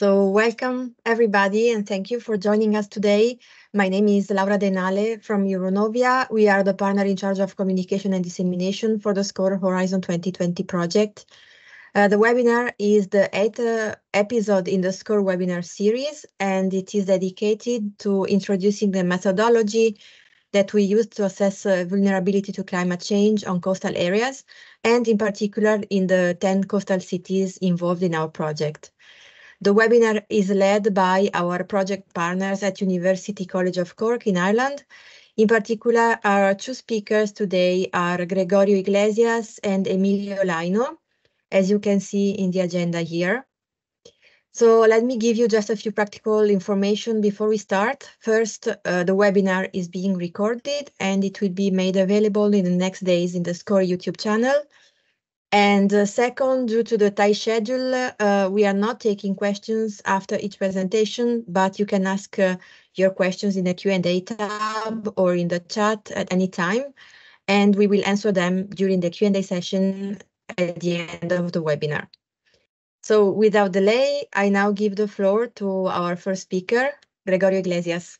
So welcome everybody and thank you for joining us today. My name is Laura Denale from Euronovia. We are the partner in charge of communication and dissemination for the SCORE Horizon 2020 project. Uh, the webinar is the eighth uh, episode in the SCORE webinar series and it is dedicated to introducing the methodology that we use to assess uh, vulnerability to climate change on coastal areas and in particular in the 10 coastal cities involved in our project. The webinar is led by our project partners at University College of Cork in Ireland. In particular, our two speakers today are Gregorio Iglesias and Emilio Laino, as you can see in the agenda here. So let me give you just a few practical information before we start. First, uh, the webinar is being recorded and it will be made available in the next days in the SCORE YouTube channel. And second, due to the tight schedule, uh, we are not taking questions after each presentation, but you can ask uh, your questions in the Q&A tab or in the chat at any time, and we will answer them during the Q&A session at the end of the webinar. So without delay, I now give the floor to our first speaker, Gregorio Iglesias.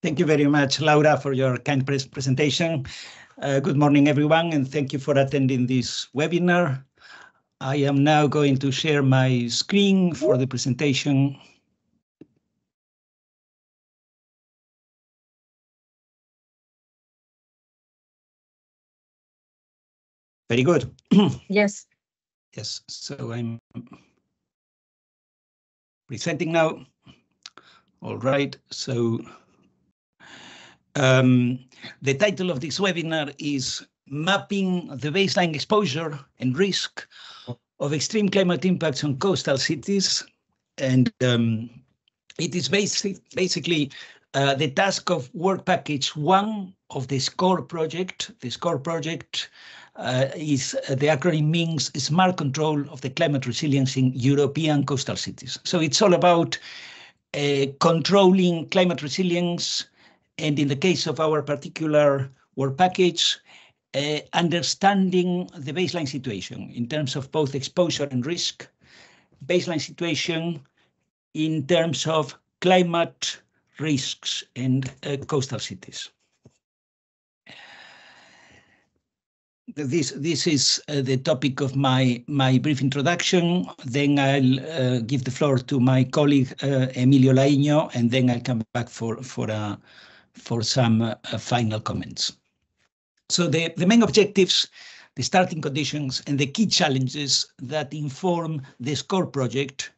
Thank you very much, Laura, for your kind presentation. Uh, good morning, everyone, and thank you for attending this webinar. I am now going to share my screen for the presentation. Very good. yes. Yes, so I'm presenting now. All right, so um, the title of this webinar is Mapping the Baseline Exposure and Risk of Extreme Climate Impacts on Coastal Cities. And um, it is basic, basically uh, the task of work package one of the SCORE project. The SCORE project uh, is uh, the acronym means Smart Control of the Climate Resilience in European Coastal Cities. So it's all about uh, controlling climate resilience, and in the case of our particular work package, uh, understanding the baseline situation in terms of both exposure and risk, baseline situation in terms of climate risks and uh, coastal cities. This this is uh, the topic of my my brief introduction. Then I'll uh, give the floor to my colleague uh, Emilio Laino, and then I'll come back for for a for some uh, final comments. So the, the main objectives, the starting conditions, and the key challenges that inform the SCORE project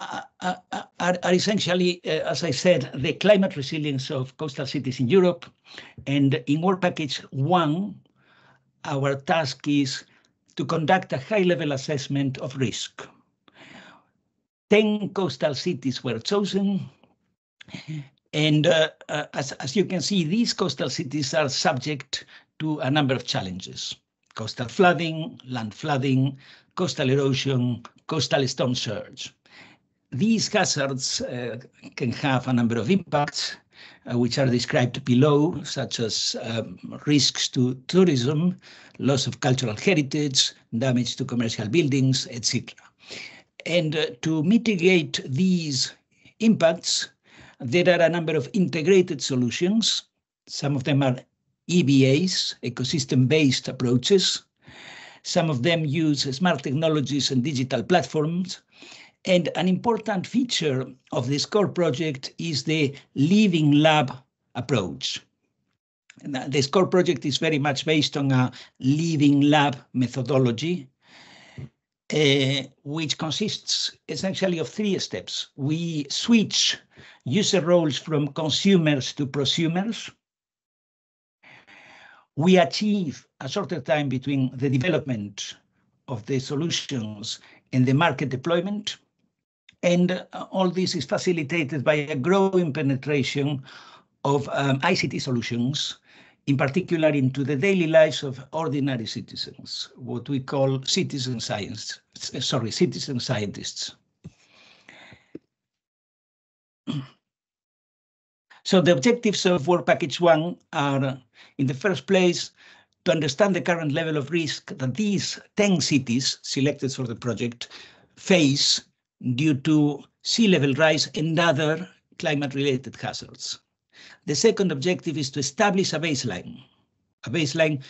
uh, uh, uh are, are, essentially, uh, as I said, the climate resilience of coastal cities in Europe. And in Work Package 1, our task is to conduct a high-level assessment of risk. 10 coastal cities were chosen, and uh, uh, as, as you can see, these coastal cities are subject to a number of challenges. Coastal flooding, land flooding, coastal erosion, coastal storm surge. These hazards uh, can have a number of impacts, uh, which are described below, such as um, risks to tourism, loss of cultural heritage, damage to commercial buildings, etc. And uh, to mitigate these impacts, there are a number of integrated solutions. Some of them are EBAs, ecosystem-based approaches. Some of them use smart technologies and digital platforms. And an important feature of this SCORE project is the living lab approach. This SCORE project is very much based on a living lab methodology, uh, which consists essentially of three steps. We switch user roles from consumers to prosumers. We achieve a shorter time between the development of the solutions and the market deployment. And uh, all this is facilitated by a growing penetration of um, ICT solutions, in particular into the daily lives of ordinary citizens, what we call citizen science, sorry, citizen scientists. So the objectives of Work Package 1 are, in the first place, to understand the current level of risk that these 10 cities selected for the project face due to sea level rise and other climate-related hazards. The second objective is to establish a baseline, a baseline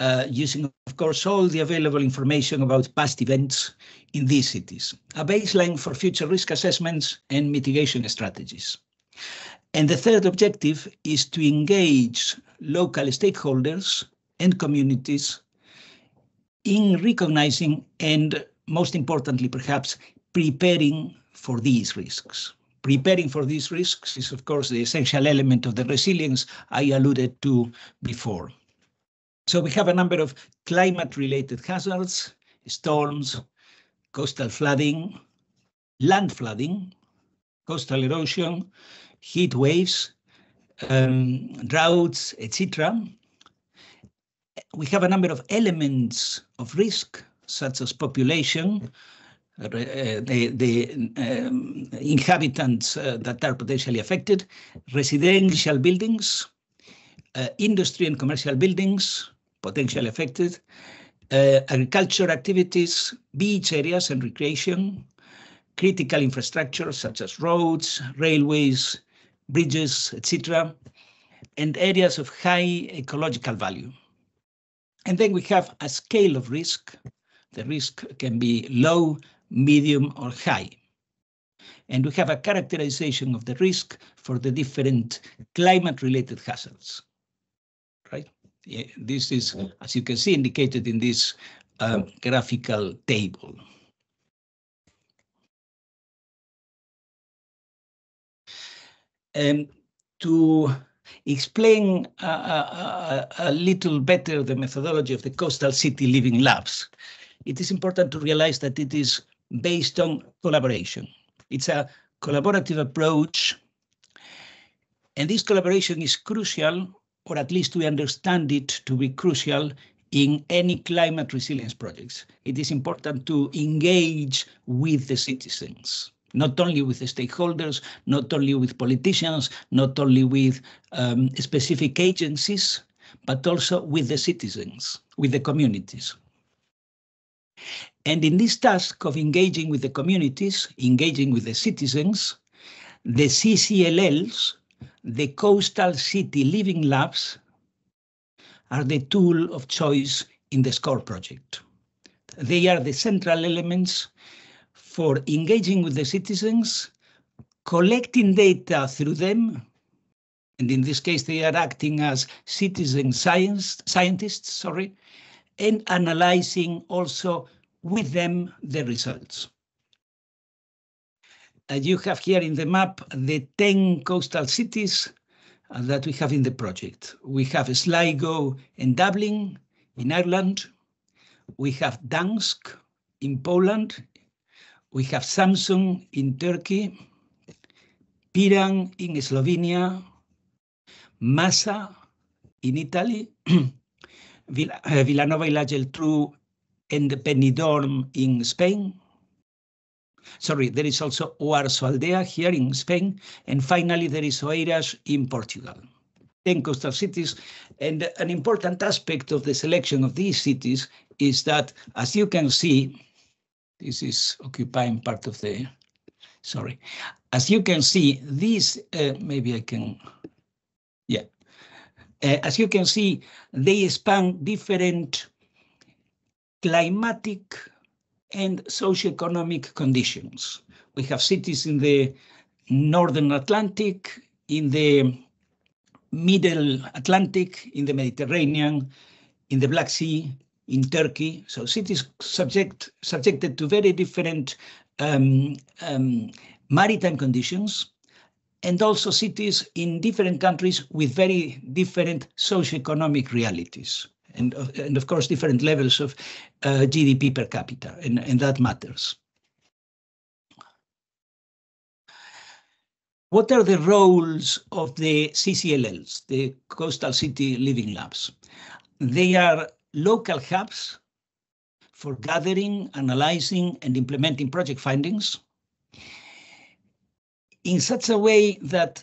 uh, using, of course, all the available information about past events in these cities, a baseline for future risk assessments and mitigation strategies. And the third objective is to engage local stakeholders and communities in recognizing and, most importantly, perhaps, preparing for these risks. Preparing for these risks is, of course, the essential element of the resilience I alluded to before. So we have a number of climate-related hazards, storms, coastal flooding, land flooding, coastal erosion, heat waves, um, droughts, etc. We have a number of elements of risk, such as population, uh, the, the um, inhabitants uh, that are potentially affected, residential buildings, uh, industry and commercial buildings, potentially affected, agriculture activities, beach areas and recreation, critical infrastructure such as roads, railways, bridges, etc., and areas of high ecological value. And then we have a scale of risk. The risk can be low, medium, or high. And we have a characterization of the risk for the different climate-related hazards, right? Yeah, this is, as you can see, indicated in this um, graphical table. Um, to explain a, a, a, little better the methodology of the Coastal City Living Labs, it is important to realize that it is based on collaboration. It's a collaborative approach, and this collaboration is crucial, or at least we understand it to be crucial in any climate resilience projects. It is important to engage with the citizens not only with the stakeholders, not only with politicians, not only with um, specific agencies, but also with the citizens, with the communities. And in this task of engaging with the communities, engaging with the citizens, the CCLLs, the Coastal City Living Labs, are the tool of choice in the SCORE project. They are the central elements for engaging with the citizens, collecting data through them, and in this case they are acting as citizen science scientists, sorry, and analyzing also with them the results. Uh, you have here in the map the 10 coastal cities uh, that we have in the project. We have Sligo and Dublin in Ireland. We have Gdansk in Poland we have Samsun in Turkey, Piran in Slovenia, Massa in Italy, uh, Vilanova i la Geltrú and Benidorm in Spain. Sorry, there is also Oarsoaldea here in Spain. And finally, there is Oeiras in Portugal. 10 coastal cities. And an important aspect of the selection of these cities is that, as you can see, this is occupying part of the, sorry. As you can see, these, uh, maybe I can, yeah. Uh, as you can see, they span different climatic and socioeconomic conditions. We have cities in the Northern Atlantic, in the Middle Atlantic, in the Mediterranean, in the Black Sea, in Turkey. So cities subject subjected to very different um, um, maritime conditions, and also cities in different countries with very different socioeconomic realities. And, and of course, different levels of uh, GDP per capita, and, and that matters. What are the roles of the CCLLs, the Coastal City Living Labs? They are local hubs for gathering, analyzing, and implementing project findings in such a way that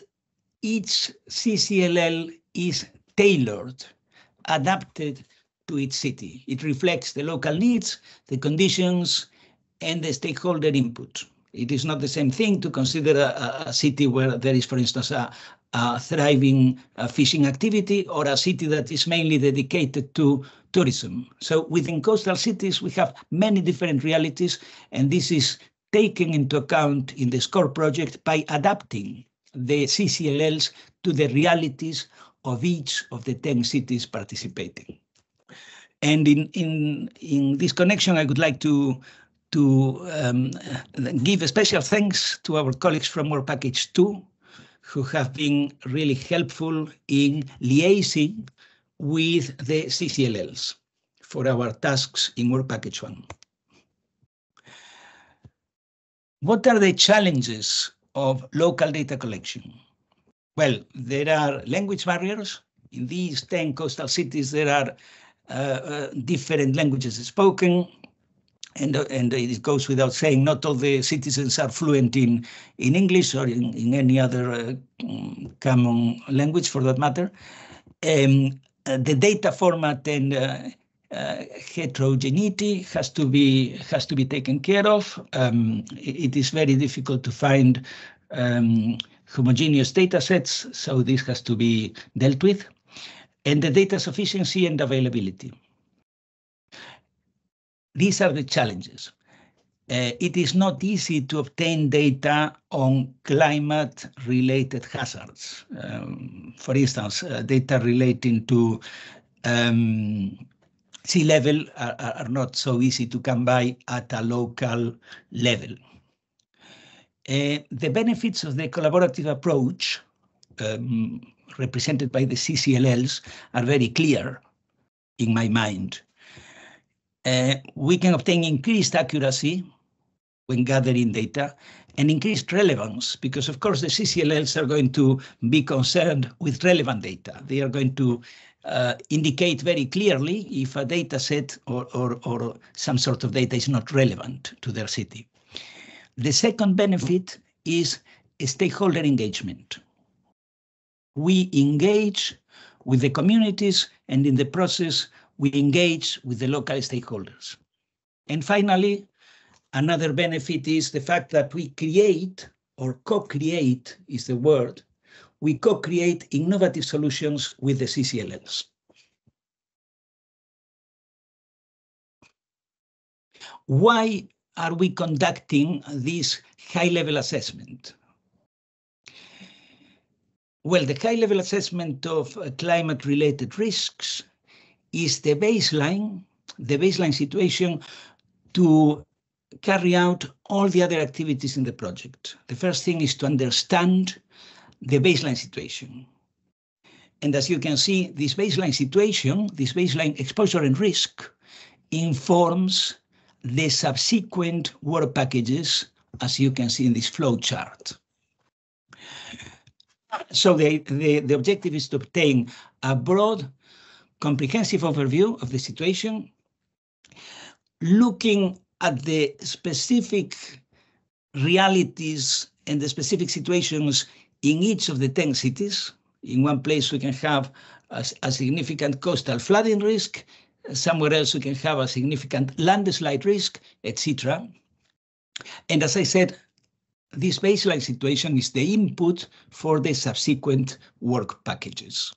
each CCLL is tailored, adapted to its city. It reflects the local needs, the conditions, and the stakeholder input. It is not the same thing to consider a, a city where there is, for instance, a, a thriving uh, fishing activity or a city that is mainly dedicated to tourism. So within coastal cities, we have many different realities, and this is taken into account in the SCORE project by adapting the CCLLs to the realities of each of the 10 cities participating. And in, in, in this connection, I would like to, to um, give a special thanks to our colleagues from Work Package 2, who have been really helpful in liaising with the CCLLs for our tasks in Work Package 1. What are the challenges of local data collection? Well, there are language barriers. In these 10 coastal cities, there are uh, uh, different languages spoken. And, uh, and it goes without saying, not all the citizens are fluent in, in English or in, in any other uh, common language for that matter. Um, uh, the data format and uh, heterogeneity has to be has to be taken care of. Um, it is very difficult to find um, homogeneous data sets, so this has to be dealt with. And the data sufficiency and availability. These are the challenges. Uh, it is not easy to obtain data on climate-related hazards. Um, for instance, uh, data relating to um, sea level are, are, not so easy to come by at a local level. Uh, the benefits of the collaborative approach um, represented by the CCLLs are very clear in my mind. Uh, we can obtain increased accuracy when gathering data and increased relevance because of course the CCLLs are going to be concerned with relevant data. They are going to uh, indicate very clearly if a data set or, or, or some sort of data is not relevant to their city. The second benefit is stakeholder engagement. We engage with the communities and in the process, we engage with the local stakeholders. And finally, another benefit is the fact that we create or co-create is the word, we co-create innovative solutions with the CCLLs. Why are we conducting this high-level assessment? Well, the high-level assessment of uh, climate-related risks is the baseline, the baseline situation to carry out all the other activities in the project. The first thing is to understand the baseline situation. And as you can see, this baseline situation, this baseline exposure and risk informs the subsequent work packages, as you can see in this flow chart. So the, the, the objective is to obtain a broad, comprehensive overview of the situation, looking at the specific realities and the specific situations in each of the 10 cities. In one place, we can have a, a significant coastal flooding risk somewhere else we can have a significant landslide risk, etc. And as I said, this baseline situation is the input for the subsequent work packages.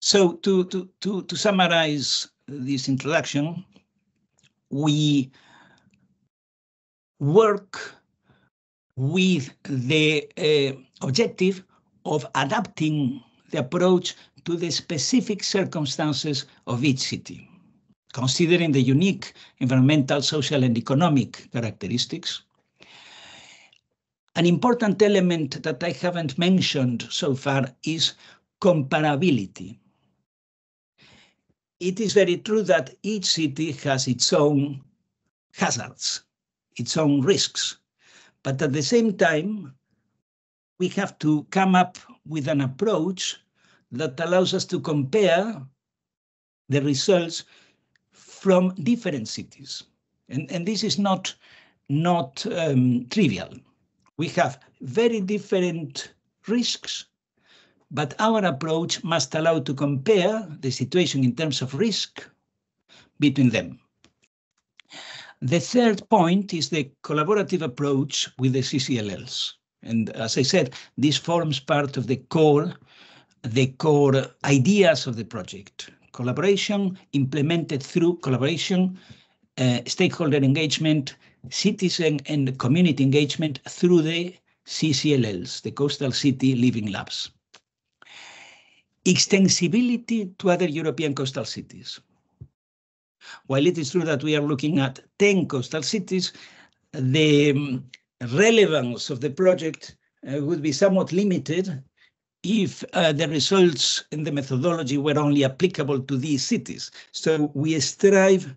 So to, to, to, to summarize this introduction, we work with the uh, objective of adapting the approach to the specific circumstances of each city, considering the unique environmental, social, and economic characteristics. An important element that I haven't mentioned so far is comparability. It is very true that each city has its own hazards, its own risks, but at the same time, we have to come up with an approach that allows us to compare the results from different cities. And, and this is not, not um, trivial. We have very different risks, but our approach must allow to compare the situation in terms of risk between them. The third point is the collaborative approach with the CCLLs. And as I said, this forms part of the core, the core ideas of the project. Collaboration implemented through collaboration, uh, stakeholder engagement, citizen and community engagement through the CCLLs, the Coastal City Living Labs. Extensibility to other European coastal cities. While it is true that we are looking at 10 coastal cities, the relevance of the project uh, would be somewhat limited if uh, the results and the methodology were only applicable to these cities. So we strive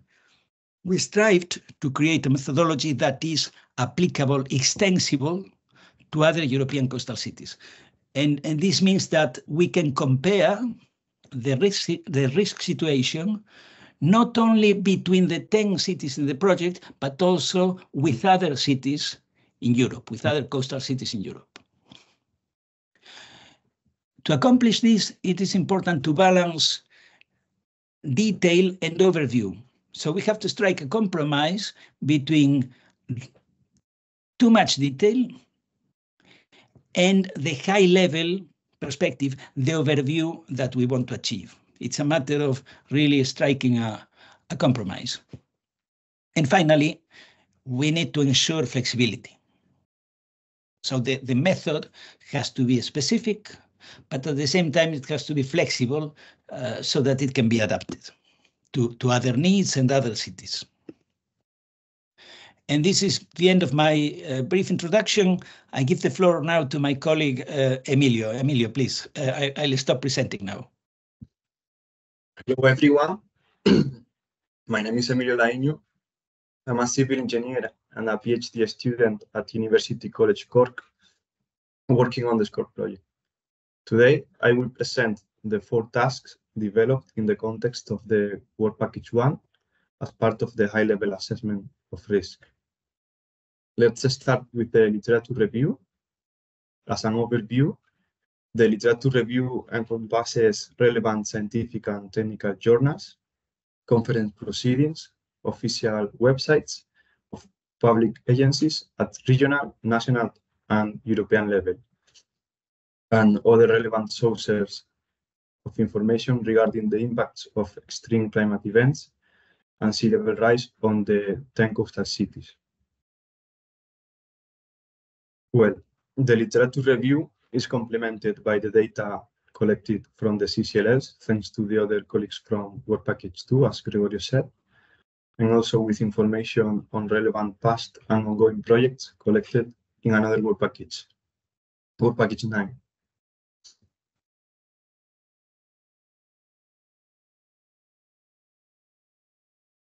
we strived to create a methodology that is applicable, extensible to other European coastal cities. And, and this means that we can compare the risk, the risk situation not only between the 10 cities in the project, but also with other cities in Europe, with other coastal cities in Europe. To accomplish this, it is important to balance detail and overview. So we have to strike a compromise between too much detail and the high level perspective, the overview that we want to achieve. It's a matter of really striking a, a compromise. And finally, we need to ensure flexibility. So the, the method has to be specific, but at the same time, it has to be flexible uh, so that it can be adapted to, to other needs and other cities. And this is the end of my uh, brief introduction. I give the floor now to my colleague, uh, Emilio. Emilio, please, uh, I, will stop presenting now. Hello, everyone. my name is Emilio Laino. I'm a civil engineer and a PhD student at University College Cork, working on the SCORE project. Today, I will present the four tasks developed in the context of the Work Package 1 as part of the high-level assessment of risk. Let's start with the literature review. As an overview, the literature review encompasses relevant scientific and technical journals, conference proceedings, official websites public agencies at regional, national, and European level, and other relevant sources of information regarding the impacts of extreme climate events and sea level rise on the 10 coastal cities. Well, the literature review is complemented by the data collected from the CCLLs, thanks to the other colleagues from Work Package 2, as Gregorio said, and also with information on relevant past and ongoing projects collected in another work package, Work Package 9.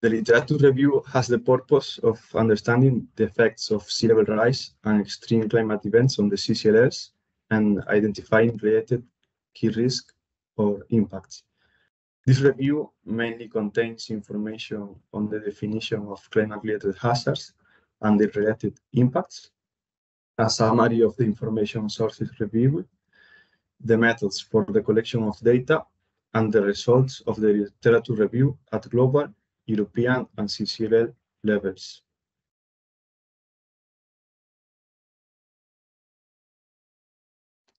The literature review has the purpose of understanding the effects of sea level rise and extreme climate events on the CCLLs and identifying related key risks or impacts. This review mainly contains information on the definition of climate-related hazards and the related impacts, a summary of the information sources reviewed, the methods for the collection of data, and the results of the literature review at global European and CCLL levels.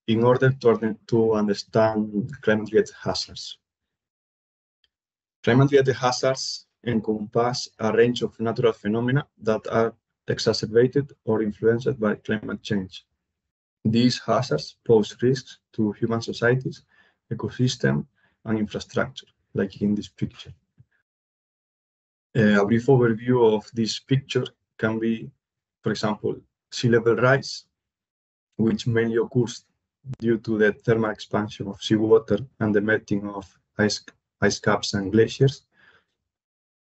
in order to, to understand climate-related hazards. Climate-related hazards encompass a range of natural phenomena that are exacerbated or influenced by climate change. These hazards pose risks to human societies, ecosystem, and infrastructure, like in this picture. Uh, a brief overview of this picture can be, for example, sea level rise, which mainly occurs due to the thermal expansion of seawater and the melting of ice, ice caps and glaciers.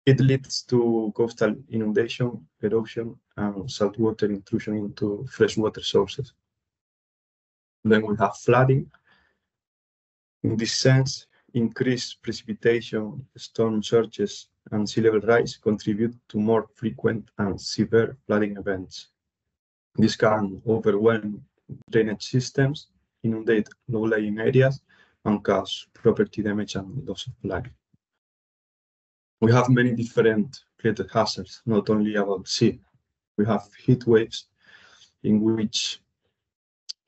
It leads to coastal inundation, erosion, and saltwater intrusion into freshwater sources. Then we have flooding. In this sense, increased precipitation, storm surges, and sea level rise contribute to more frequent and severe flooding events. This can overwhelm drainage systems, inundate low-lying areas, and cause property damage and loss of life. we have many different created hazards, not only about sea. We have heat waves in which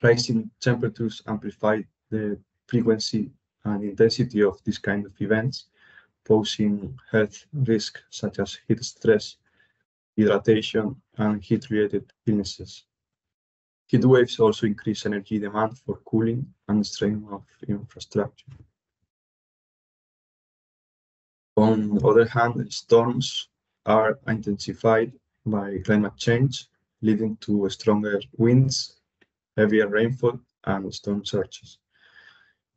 rising temperatures amplify the frequency and intensity of this kind of events, posing health risks such as heat stress, hydration, and heat-related illnesses. Heat waves also increase energy demand for cooling and strain of infrastructure. On the other hand, storms are intensified by climate change, leading to stronger winds, heavier rainfall, and storm surges.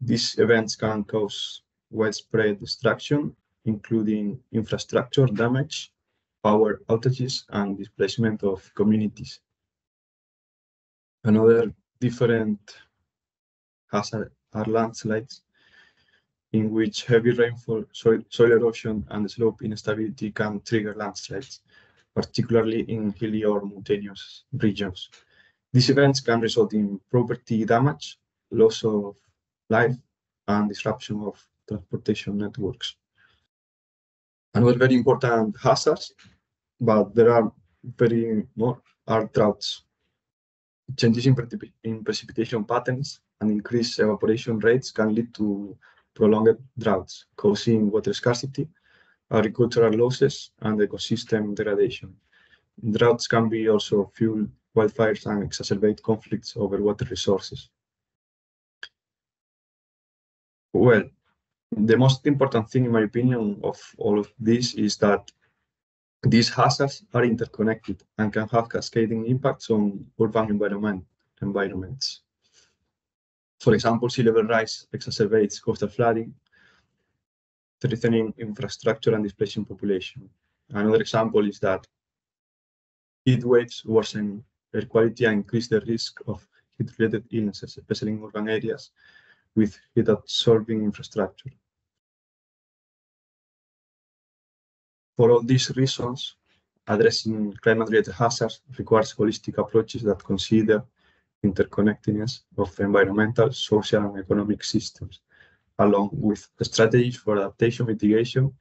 These events can cause widespread destruction, including infrastructure damage, power outages, and displacement of communities. Another different hazard are landslides, in which heavy rainfall, soil, soil erosion, and slope instability can trigger landslides, particularly in hilly or mountainous regions. These events can result in property damage, loss of life, and disruption of transportation networks. Another very important hazards, but there are very more, are droughts. Changes in, in precipitation patterns and increased evaporation rates can lead to prolonged droughts, causing water scarcity, agricultural losses, and ecosystem degradation. Droughts can be also fuel wildfires and exacerbate conflicts over water resources. Well, the most important thing, in my opinion, of all of this is that these hazards are interconnected and can have cascading impacts on urban environment, environments. For example, sea level rise exacerbates coastal flooding, threatening infrastructure and displacing population. Another example is that heat waves worsen air quality and increase the risk of heat-related illnesses, especially in urban areas with heat-absorbing infrastructure. For all these reasons, addressing climate-related hazards requires holistic approaches that consider interconnectedness of environmental, social, and economic systems, along with strategies for adaptation, mitigation,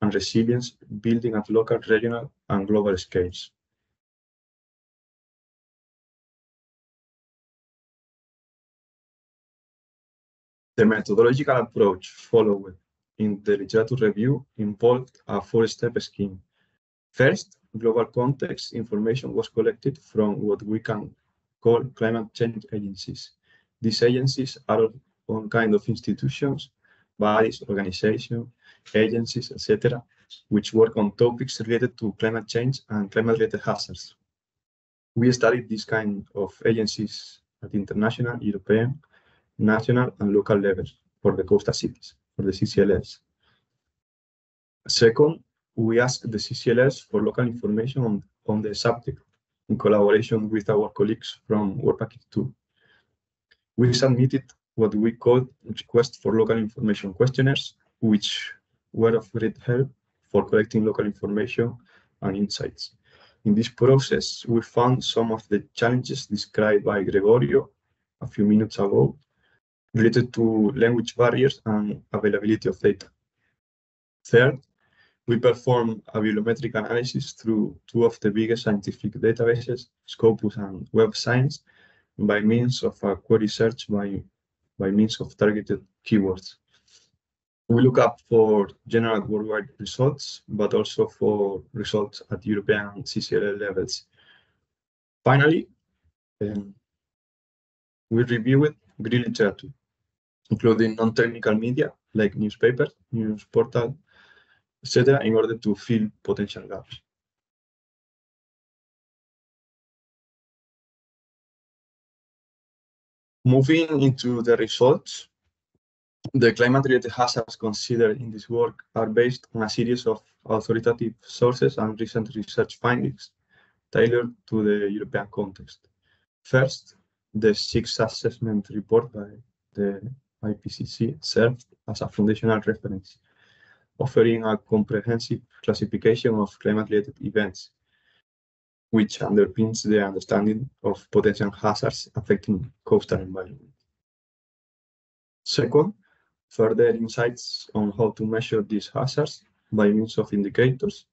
and resilience building at local, regional, and global scales. The methodological approach followed in the literature review involved a four-step scheme. First, global context information was collected from what we can call climate change agencies. These agencies are all kind of institutions, bodies, organizations, agencies, etc., which work on topics related to climate change and climate-related hazards. We studied this kind of agencies at international, European, national, and local levels for the coastal cities, for the CCLLs. Second, we asked the CCLLs for local information on, on the subject in collaboration with our colleagues from World 2. We submitted what we called request for local information questionnaires, which were of great help for collecting local information and insights. In this process, we found some of the challenges described by Gregorio a few minutes ago related to language barriers and availability of data. Third, we perform a bibliometric analysis through two of the biggest scientific databases, Scopus and Web Science, by means of a query search by, by means of targeted keywords. We look up for general worldwide results, but also for results at European CCLL levels. Finally, um, we reviewed grey literature, including non-technical media like newspapers, news portal, etc., in order to fill potential gaps. Moving into the results, the climate-related hazards considered in this work are based on a series of authoritative sources and recent research findings tailored to the European context. First, the sixth assessment report by the IPCC served as a foundational reference offering a comprehensive classification of climate-related events, which underpins the understanding of potential hazards affecting coastal environment. Second, further insights on how to measure these hazards by means of indicators.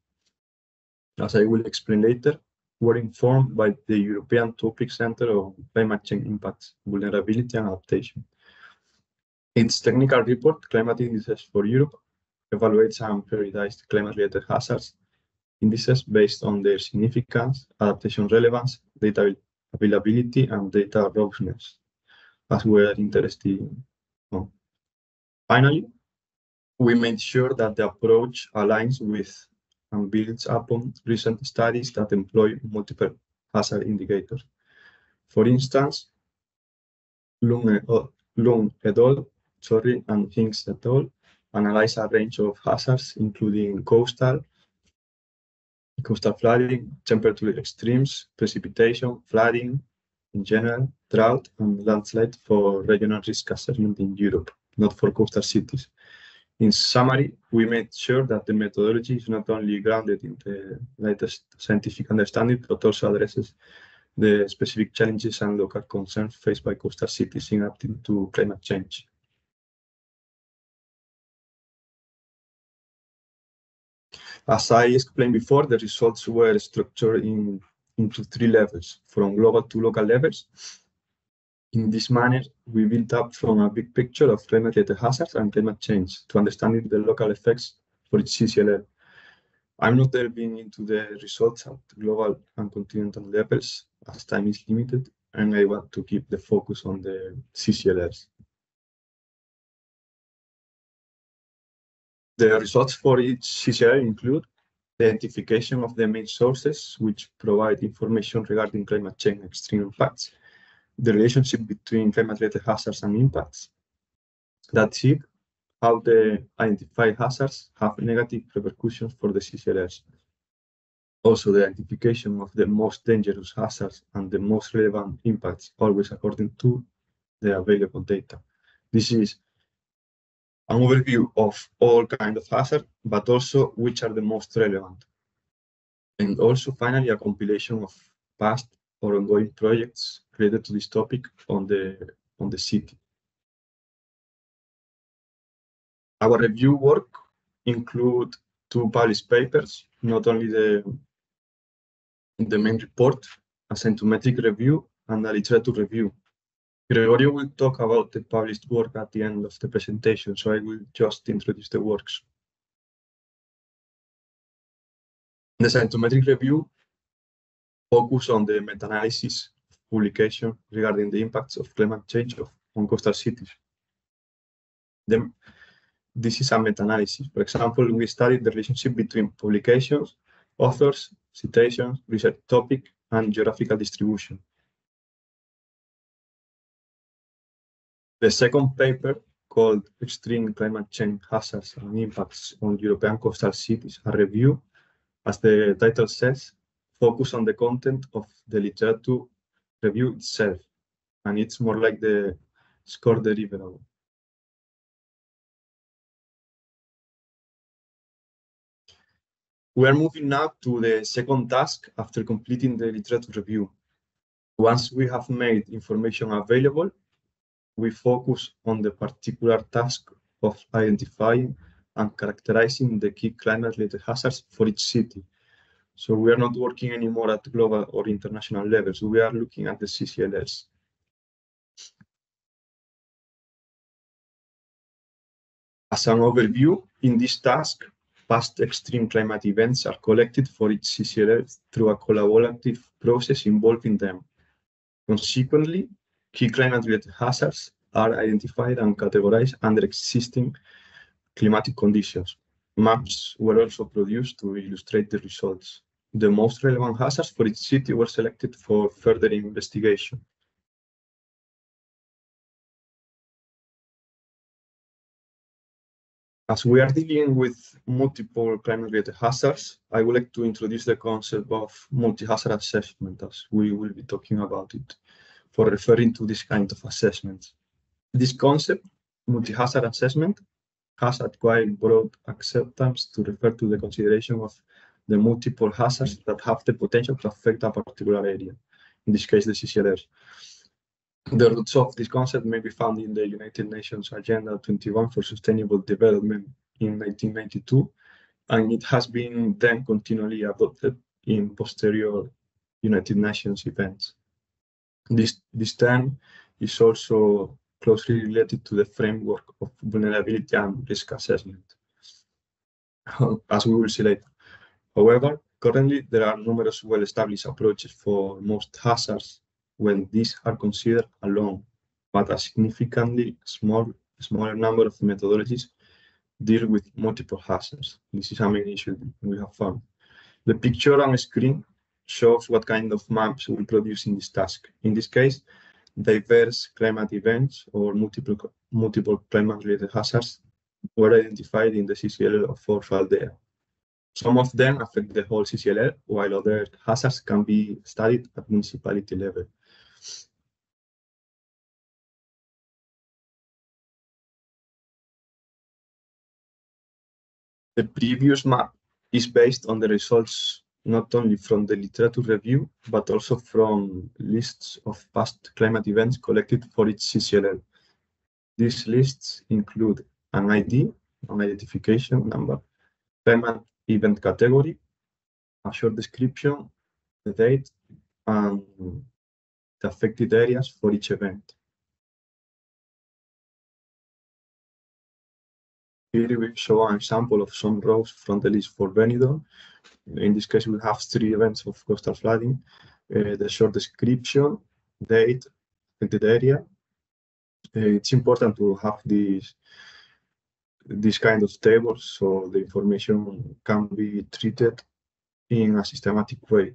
As I will explain later, were informed by the European Topic Center on Climate Change Impacts, Vulnerability and Adaptation. Its technical report, Climate Indices for Europe, evaluates and prioritizes climate-related hazards indices based on their significance, adaptation relevance, data availability, and data robustness, as we are interested in. Oh. Finally, we made sure that the approach aligns with and builds upon recent studies that employ multiple hazard indicators. For instance, Lung, oh, Lung et al. Sorry, and things at all, analyze a range of hazards, including coastal, coastal flooding, temperature extremes, precipitation, flooding in general, drought, and landslide for regional risk assessment in Europe, not for coastal cities. In summary, we made sure that the methodology is not only grounded in the latest scientific understanding, but also addresses the specific challenges and local concerns faced by coastal cities in adapting to climate change. As I explained before, the results were structured in, into three levels, from global to local levels. In this manner, we built up from a big picture of climate-related hazards and climate change to understanding the local effects for each CCLL. I'm not delving into the results at global and continental levels as time is limited, and I want to keep the focus on the CCLLs. The results for each CCLL include the identification of the main sources which provide information regarding climate change extreme impacts, the relationship between climate-related hazards and impacts. That's how the identified hazards have negative repercussions for the CCLLs. Also, the identification of the most dangerous hazards and the most relevant impacts, always according to the available data. This is an overview of all kinds of hazards, but also which are the most relevant. And also, finally, a compilation of past or ongoing projects related to this topic on the, on the city. Our review work include two published papers, not only the, the main report, a scientometric review and a literature review Gregorio will talk about the published work at the end of the presentation, so I will just introduce the works. The scientometric review focus on the meta-analysis publication regarding the impacts of climate change on coastal cities. The, this is a meta-analysis. For example, we studied the relationship between publications, authors, citations, research topic, and geographical distribution. The second paper, called Extreme Climate Change Hazards and Impacts on European Coastal Cities, a review, as the title says, focus on the content of the literature review itself, and it's more like the score deliverable. We are moving now to the second task after completing the literature review. Once we have made information available, we focus on the particular task of identifying and characterizing the key climate-related hazards for each city. So we are not working anymore at global or international levels. We are looking at the CCLLs. As an overview, in this task, past extreme climate events are collected for each CCLLs through a collaborative process involving them. Consequently, key climate-related hazards are identified and categorized under existing climatic conditions. Maps were also produced to illustrate the results. The most relevant hazards for each city were selected for further investigation. As we are dealing with multiple climate-related hazards, I would like to introduce the concept of multi-hazard assessment as we will be talking about it for referring to this kind of assessments. This concept, multi-hazard assessment, has acquired broad acceptance to refer to the consideration of the multiple hazards that have the potential to affect a particular area, in this case, the CCLLs. The roots of this concept may be found in the United Nations Agenda 21 for Sustainable Development in 1992 and it has been then continually adopted in posterior United Nations events. This, this term is also closely related to the framework of vulnerability and risk assessment, as we will see later. However, currently there are numerous well-established approaches for most hazards when these are considered alone, but a significantly small, smaller number of methodologies deal with multiple hazards. This is a main issue we have found. The picture on the screen shows what kind of maps we produce in this task. In this case, diverse climate events or multiple, multiple climate-related hazards were identified in the CCLL of four Faldea. Some of them affect the whole CCLL, while other hazards can be studied at municipality level. The previous map is based on the results not only from the literature review, but also from lists of past climate events collected for each CCLL. These lists include an ID, an identification number, climate event category, a short description, the date, and the affected areas for each event. Here we show an example of some rows from the list for Benidorm. In this case, we have three events of coastal flooding, uh, the short description, date, affected area. Uh, it's important to have these this kind of tables so the information can be treated in a systematic way.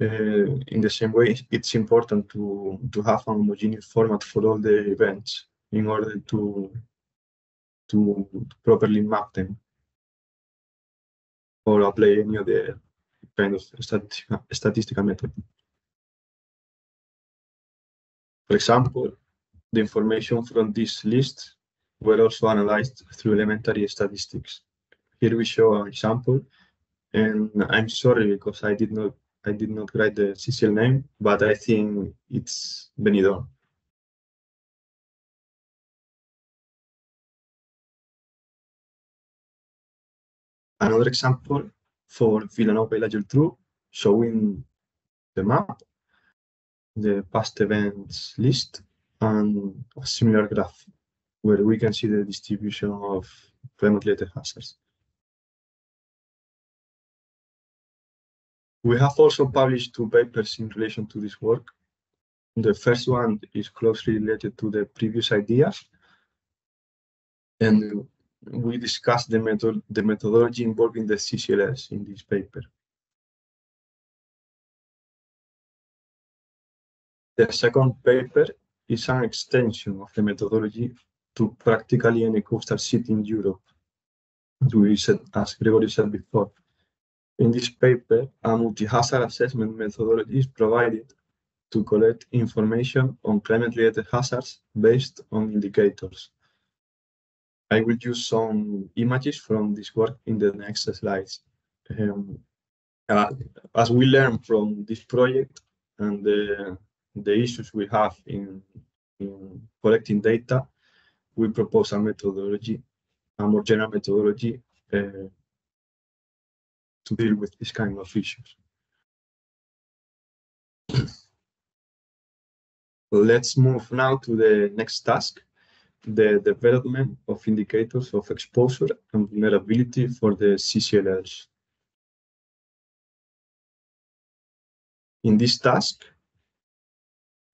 Uh, in the same way, it's important to, to have a homogeneous format for all the events in order to to, properly map them or apply any other kind of statistical, statistical method. For example, the information from this list were also analyzed through elementary statistics. Here we show an example, and I'm sorry because I did not I did not write the CCLL name, but I think it's Benidorm. Another example for Vilanova La Geltrú showing the map, the past events list, and a similar graph where we can see the distribution of climate-related hazards. We have also published two papers in relation to this work. The first one is closely related to the previous ideas, and we discussed the, method, the methodology involving the CCLLs in this paper. The second paper is an extension of the methodology to practically any coastal city in Europe, as, Gregorio said before. In this paper, a multi-hazard assessment methodology is provided to collect information on climate-related hazards based on indicators. I will use some images from this work in the next slides. Um, uh, as we learn from this project and the, the issues we have in, in collecting data, we propose a methodology, a more general methodology uh, to deal with this kind of issues. Let's move now to the next task, the development of indicators of exposure and vulnerability for the CCLLs. In this task,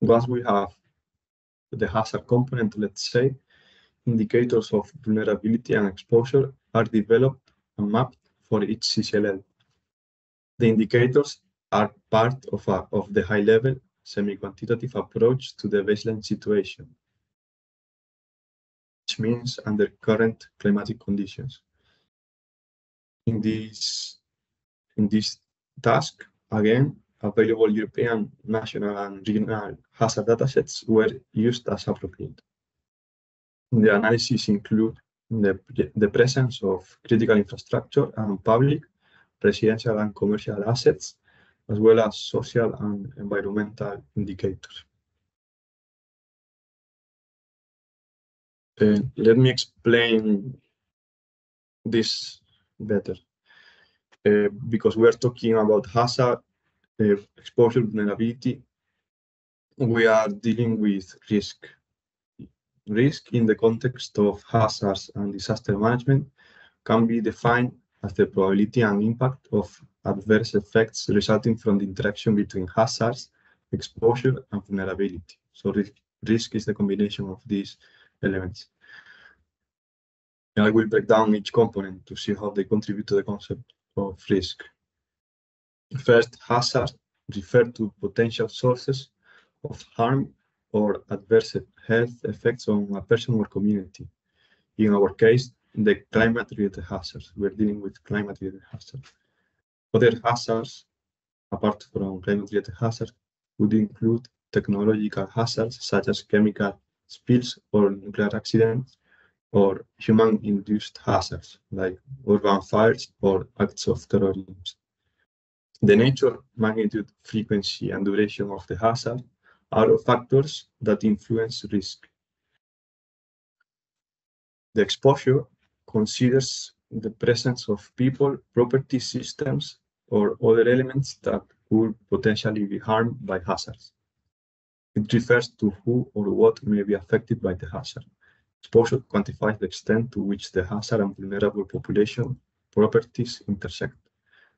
once we have the hazard component, let's say, indicators of vulnerability and exposure are developed and mapped for each CCLL. The indicators are part of, a, of the high-level semi-quantitative approach to the baseline situation means under current climatic conditions. In this, in this task, again, available European, national, and regional hazard datasets were used as appropriate. The analysis include the, the presence of critical infrastructure and public, residential and commercial assets, as well as social and environmental indicators. Uh, let me explain this better. Uh, because we are talking about hazard, uh, exposure, vulnerability, we are dealing with risk. Risk in the context of hazards and disaster management can be defined as the probability and impact of adverse effects resulting from the interaction between hazards, exposure, and vulnerability. So risk is the combination of these elements. And I will break down each component to see how they contribute to the concept of risk. First, hazard refer to potential sources of harm or adverse health effects on a person or community. In our case, the climate-related hazards. We're dealing with climate-related hazards. Other hazards, apart from climate-related hazards, would include technological hazards such as chemical spills or nuclear accidents, or human-induced hazards like urban fires or acts of terrorism. The nature, magnitude, frequency, and duration of the hazard are factors that influence risk. The exposure considers the presence of people, property systems, or other elements that could potentially be harmed by hazards. It refers to who or what may be affected by the hazard. Exposure quantifies the extent to which the hazard and vulnerable population properties intersect.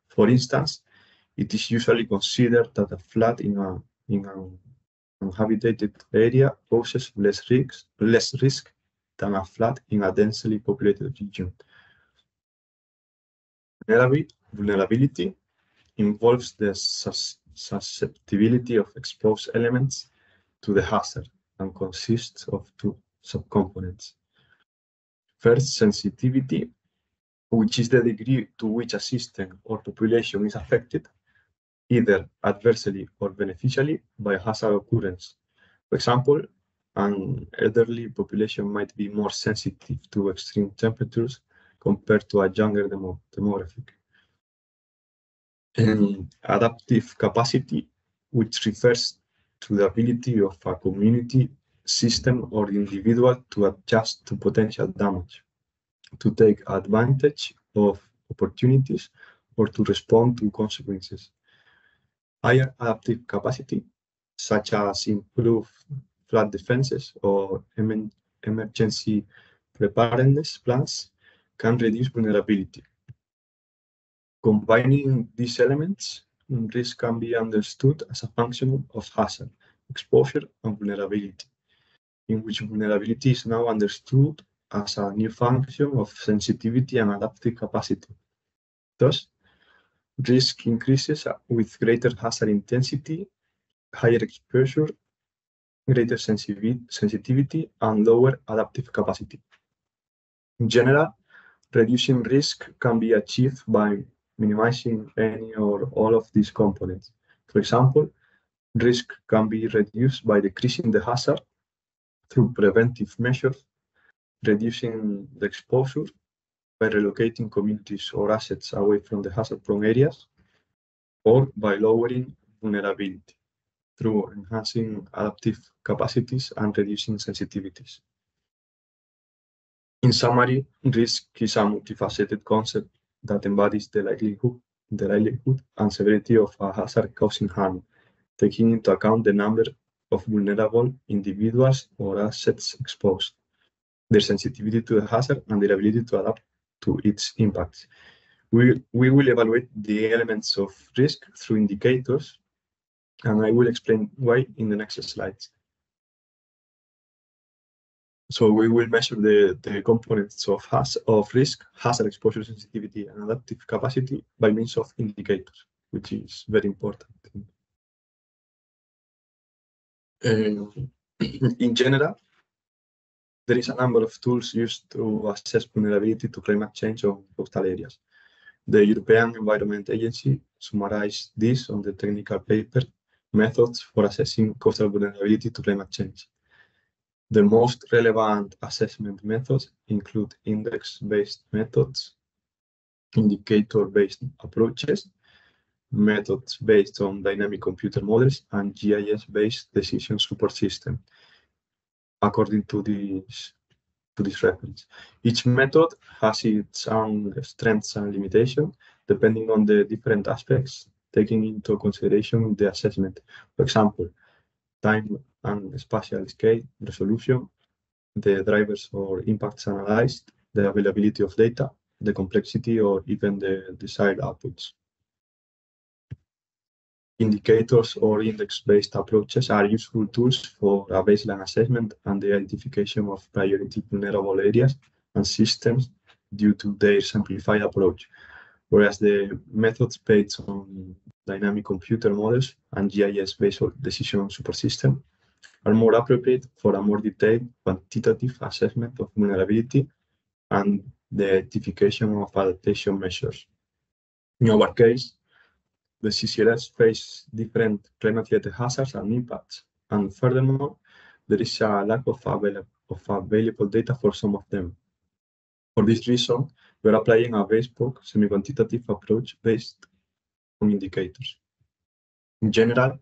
For instance, it is usually considered that a flood in, a, in an uninhabited area poses less risk, less risk than a flood in a densely populated region. Vulnerability involves the susceptibility of exposed elements to the hazard and consists of two subcomponents. First, sensitivity, which is the degree to which a system or population is affected, either adversely or beneficially, by hazard occurrence. For example, an elderly population might be more sensitive to extreme temperatures compared to a younger demo demographic. And adaptive capacity, which refers to the ability of a community system or individual to adjust to potential damage, to take advantage of opportunities, or to respond to consequences. Higher adaptive capacity, such as improved flood defenses or emergency preparedness plans, can reduce vulnerability. Combining these elements, risk can be understood as a function of hazard, exposure, and vulnerability in which vulnerability is now understood as a new function of sensitivity and adaptive capacity. Thus, risk increases with greater hazard intensity, higher exposure, greater sensitivity, and lower adaptive capacity. In general, reducing risk can be achieved by minimizing any or all of these components. For example, risk can be reduced by decreasing the hazard through preventive measures, reducing the exposure by relocating communities or assets away from the hazard-prone areas, or by lowering vulnerability through enhancing adaptive capacities and reducing sensitivities. In summary, risk is a multifaceted concept that embodies the likelihood, the likelihood and severity of a hazard causing harm, taking into account the number of vulnerable individuals or assets exposed, their sensitivity to the hazard, and their ability to adapt to its impacts. We, we will evaluate the elements of risk through indicators, and I will explain why in the next slides. So we will measure the, the components of, has, of risk, hazard exposure sensitivity, and adaptive capacity by means of indicators, which is very important. Um, in general, there is a number of tools used to assess vulnerability to climate change on coastal areas. The European Environment Agency summarized this on the technical paper Methods for Assessing Coastal Vulnerability to Climate Change. The most relevant assessment methods include index-based methods, indicator-based approaches, methods based on dynamic computer models and GIS-based decision support system. According to these to this reference. Each method has its own strengths and limitations depending on the different aspects taking into consideration the assessment. For example, time and spatial scale, resolution, the drivers or impacts analyzed, the availability of data, the complexity, or even the desired outputs. Indicators or index-based approaches are useful tools for a baseline assessment and the identification of priority vulnerable areas and systems due to their simplified approach, whereas the methods based on dynamic computer models and GIS-based decision support system are more appropriate for a more detailed quantitative assessment of vulnerability and the identification of adaptation measures. In our case, the CCLLs face different climate-related hazards and impacts, and furthermore, there is a lack of, avail of available data for some of them. For this reason, we're applying a bespoke semi-quantitative approach based on indicators. In general,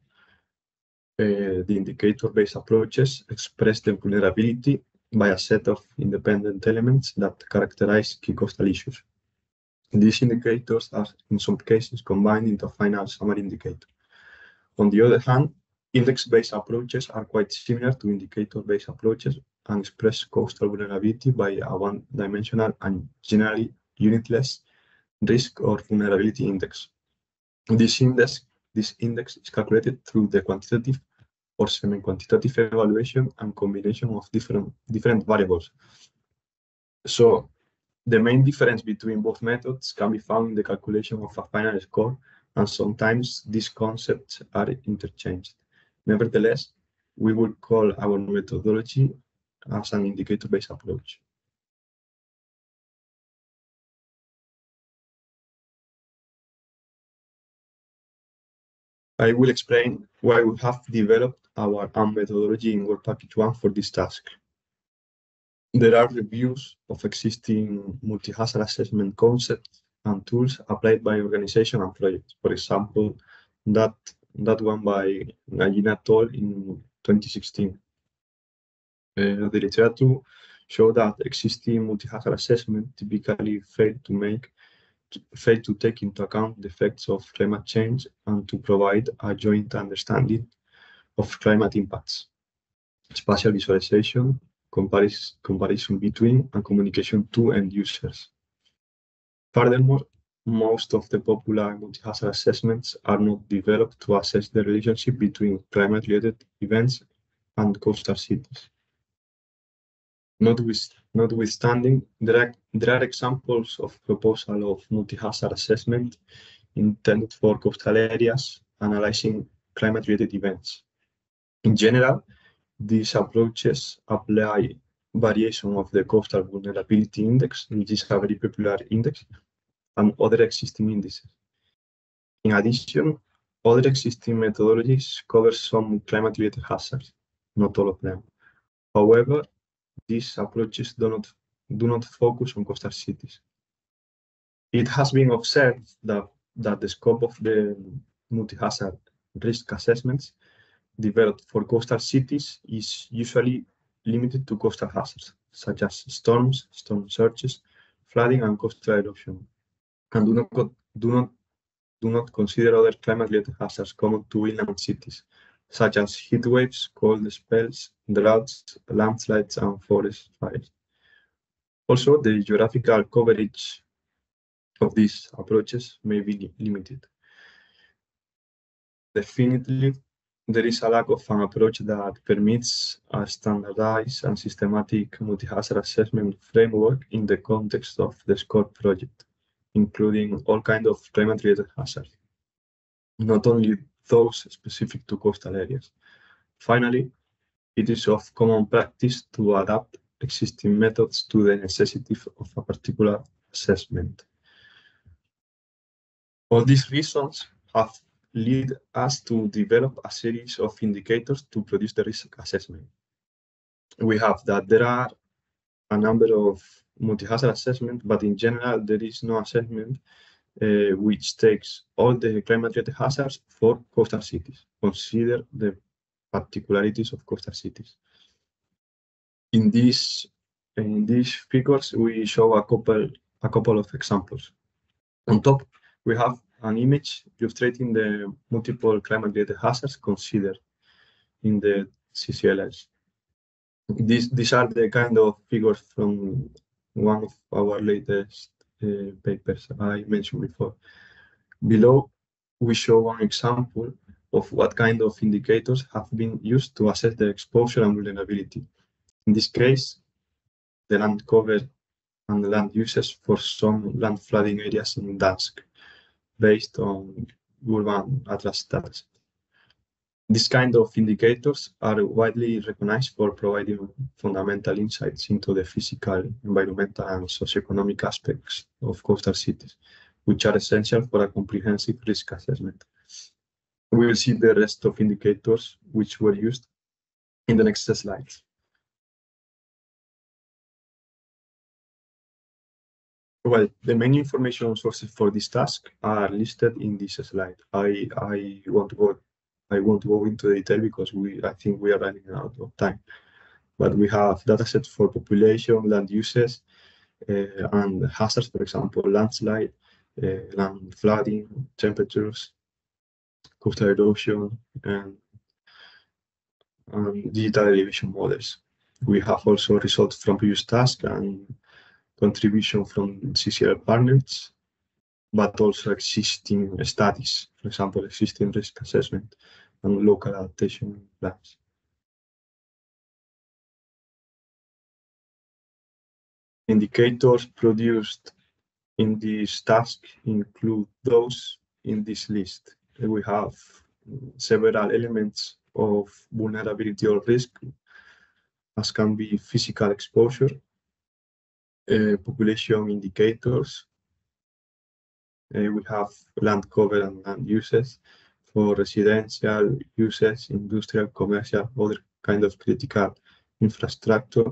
uh, the indicator-based approaches express the vulnerability by a set of independent elements that characterize key coastal issues. These indicators are, in some cases, combined into a final summary indicator. On the other hand, index-based approaches are quite similar to indicator-based approaches and express coastal vulnerability by a one-dimensional and generally unitless risk or vulnerability index. This index, this index is calculated through the quantitative or semi-quantitative evaluation and combination of different, different variables. So the main difference between both methods can be found in the calculation of a final score, and sometimes these concepts are interchanged. Nevertheless, we would call our methodology as an indicator-based approach. I will explain why we have developed our own methodology in Work Package 1 for this task. There are reviews of existing multi-hazard assessment concepts and tools applied by organizations and projects. For example, that, that one by Gallina et al. in 2016. Uh, the literature show that existing multi-hazard assessment typically fail to make fail to take into account the effects of climate change and to provide a joint understanding of climate impacts, spatial visualization, comparis comparison between, and communication to end users. Furthermore, most of the popular multi-hazard assessments are not developed to assess the relationship between climate-related events and coastal cities. Notwith notwithstanding, there are, there are examples of proposal of multi-hazard assessment intended for coastal areas analyzing climate-related events. In general, these approaches apply variation of the coastal vulnerability index, which is a very popular index, and other existing indices. In addition, other existing methodologies cover some climate-related hazards, not all of them. However, these approaches do not, do not focus on coastal cities. It has been observed that, that the scope of the multi-hazard risk assessments developed for coastal cities is usually limited to coastal hazards, such as storms, storm surges, flooding, and coastal erosion, and do not, do not, do not consider other climate-related hazards common to inland cities, such as heat waves, cold spells, droughts, landslides, and forest fires. Also, the geographical coverage of these approaches may be limited. Definitely, there is a lack of an approach that permits a standardized and systematic multi-hazard assessment framework in the context of the SCORE project, including all kinds of climate-related hazards, not only those specific to coastal areas. Finally, it is of common practice to adapt existing methods to the necessity of a particular assessment. All these reasons have lead us to develop a series of indicators to produce the risk assessment. We have that there are a number of multi-hazard assessment, but in general, there is no assessment uh, which takes all the climate-related hazards for coastal cities. Consider the particularities of coastal cities. In this In these figures, we show a couple, a couple of examples. On top, we have an image illustrating the multiple climate-related hazards considered in the CCLLs. These, these are the kind of figures from one of our latest uh, papers I mentioned before. Below, we show one example of what kind of indicators have been used to assess the exposure and vulnerability. In this case, the land cover and the land uses for some land flooding areas in Gdansk, based on urban atlas dataset. These kind of indicators are widely recognized for providing fundamental insights into the physical, environmental, and socioeconomic aspects of coastal cities, which are essential for a comprehensive risk assessment. We will see the rest of indicators which were used in the next slides. Well, the main information sources for this task are listed in this slide. I, I want to go I won't go into detail because we I think we are running out of time. But we have datasets for population, land uses, uh, and hazards, for example, landslide, uh, land flooding, temperatures, coastal erosion, and, digital elevation models. We have also results from previous tasks and contribution from CCLL partners, but also existing studies, for example, existing risk assessment and local adaptation plans. Indicators produced in this task include those in this list. We have several elements of vulnerability or risk, as can be physical exposure, uh, population indicators, uh, we have land cover and land uses for residential uses, industrial, commercial, other kind of critical infrastructure.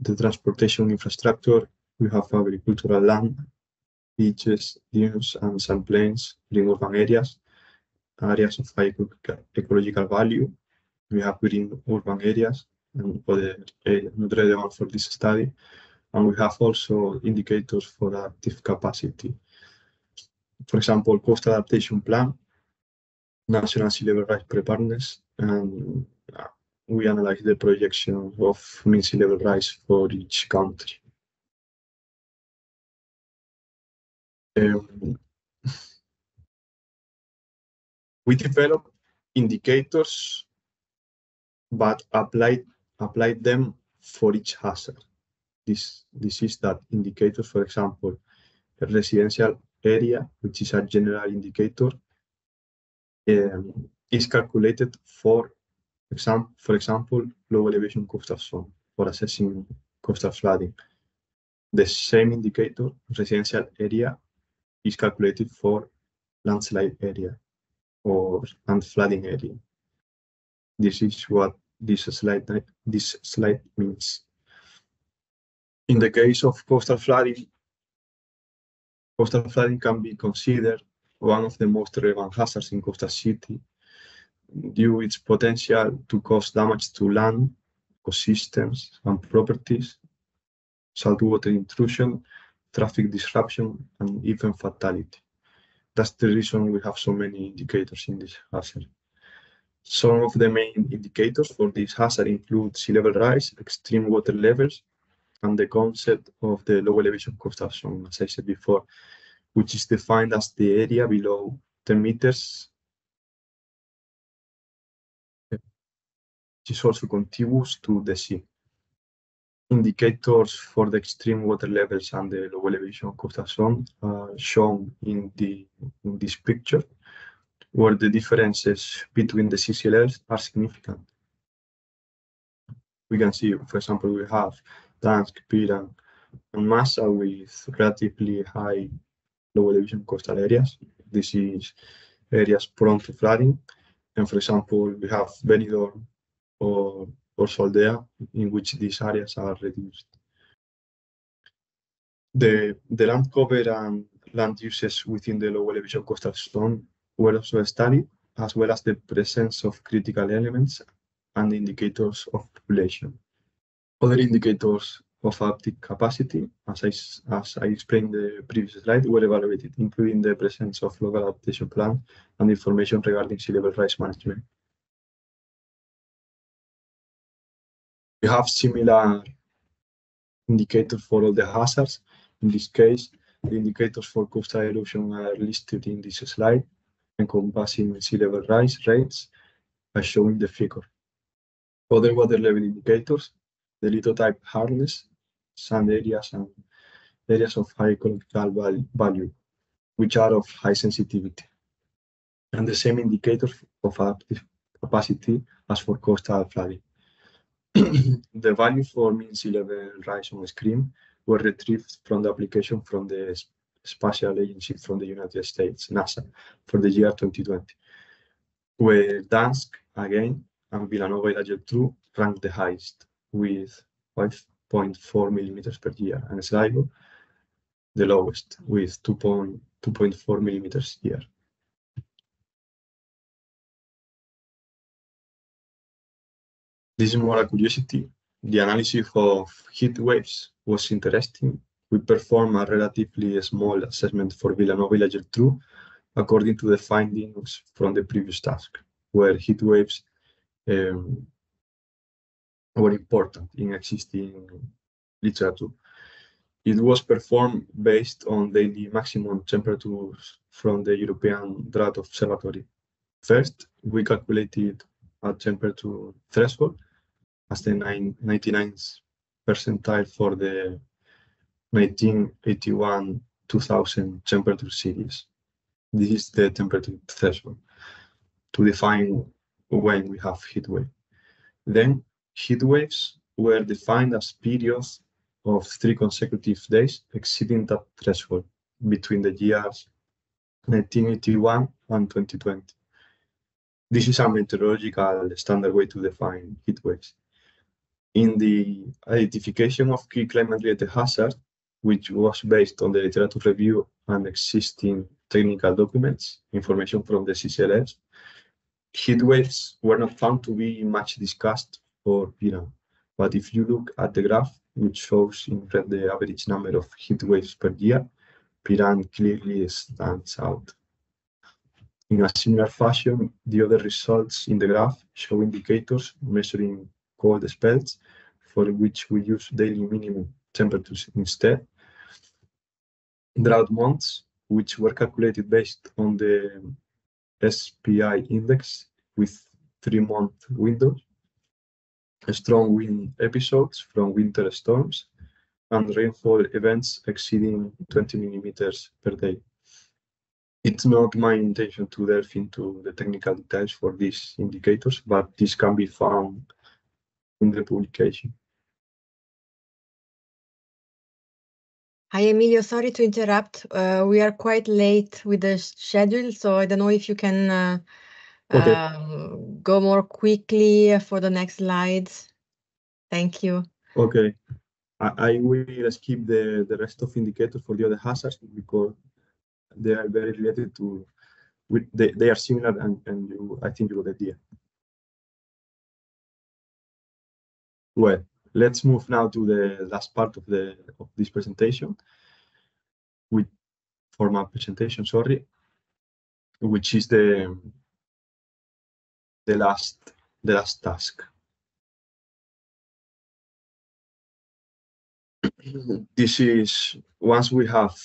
The transportation infrastructure, we have agricultural land, beaches, dunes, and sand plains in urban areas, areas of high ecological value. We have green urban areas and other areas not relevant for this study. And we have also indicators for active capacity for example, cost adaptation plan, national level rise preparedness, and uh, we analyze the projection of mean sea level rise for each country. Um, we develop indicators, but applied applied them for each hazard. This this is that indicators, for example, residential area, which is a general indicator, um, is calculated for example, for example, low elevation coastal zone for assessing coastal flooding. The same indicator, residential area, is calculated for landslide area or land flooding area. This is what this slide this slide means. In the case of coastal flooding, Coastal flooding can be considered one of the most relevant hazards in Costa city due its potential to cause damage to land, ecosystems, and properties, saltwater intrusion, traffic disruption, and even fatality. That's the reason we have so many indicators in this hazard. Some of the main indicators for this hazard include sea level rise, extreme water levels, and the concept of the low elevation coastal zone, as I said before, which is defined as the area below 10 meters, which is also contiguous to the sea. Indicators for the extreme water levels and the low elevation coastal zone are shown in, the, in this picture, where the differences between the CCLLs are significant. We can see, for example, we have Gdansk, Piran, and Massa with relatively high low elevation coastal areas. This is areas prone to flooding. And for example, we have Benidorm or, or Soldea, in which these areas are reduced. The, the land cover and land uses within the low elevation coastal zone were also studied, as well as the presence of critical elements and indicators of population. Other indicators of adaptive capacity, as I, as I explained in the previous slide, were evaluated, including the presence of local adaptation plan and information regarding sea level rise management. We have similar indicators for all the hazards. In this case, the indicators for coastal erosion are listed in this slide, encompassing sea level rise rates, as shown in the figure. Other water level indicators, the lithotype hardness, sand areas, and areas of high ecological value, which are of high sensitivity. And the same indicators of adaptive capacity as for coastal flooding. the value for mean sea level rise on screen were retrieved from the application from the Spatial Agency from the United States, NASA, for the year 2020, where Gdansk, again, and Vilanova Geltrú ranked the highest with 5.4 millimeters per year, and Sligo the lowest with 2.4 millimeters a year. This is more a curiosity. The analysis of heat waves was interesting. We performed a relatively small assessment for Vilanova la Geltrú according to the findings from the previous task, where heat waves um, were important in existing literature. It was performed based on daily maximum temperatures from the European Drought Observatory. First, we calculated a temperature threshold as the 99th percentile for the 1981-2000 temperature series. This is the temperature threshold to define when we have heat wave. Then heat waves were defined as periods of three consecutive days exceeding that threshold between the years 1981 and 2020. This is a meteorological standard way to define heat waves. In the identification of key climate-related hazards, which was based on the literature review and existing technical documents, information from the CCLLs, heat waves were not found to be much discussed for Piran. But if you look at the graph, which shows in red the average number of heat waves per year, Piran clearly stands out. In a similar fashion, the other results in the graph show indicators measuring cold spells for which we use daily minimum temperatures instead. Drought months, which were calculated based on the SPI index with three-month windows, strong wind episodes from winter storms, and rainfall events exceeding 20 millimeters per day. It's not my intention to delve into the technical details for these indicators, but this can be found in the publication. Hi, Emilio. Sorry to interrupt. Uh, we are quite late with the schedule, so I don't know if you can uh, Okay. um, go more quickly for the next slides. Thank you. Okay. I, I will skip the, the rest of indicators for the other hazards because they are very related to, with, they, they are similar and, and you, I think you got the idea. Well, let's move now to the last part of the of this presentation, with formal presentation, sorry, which is the the last the last task. this is once we have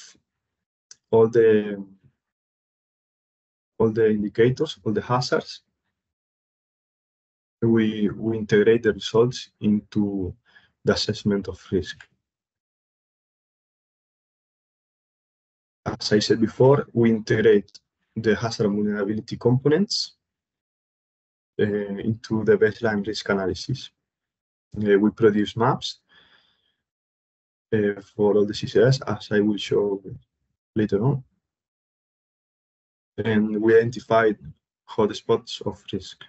all the all the indicators, all the hazards, we, we integrate the results into the assessment of risk. As I said before, we integrate the hazard vulnerability components into the baseline risk analysis. Uh, we produce maps uh, for all the CCS, as I will show later on. And we identified hotspots of risk.